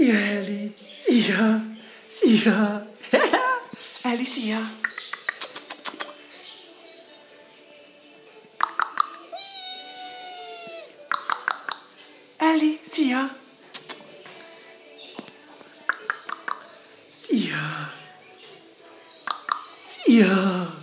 Sia, Ellie. Sia. Sia. Ellie, sia. Ellie, sia. Sia. Sia.